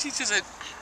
She doesn't.